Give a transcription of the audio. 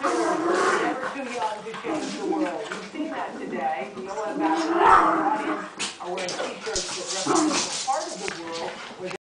You're never too young to change the world. You've seen that today. You know what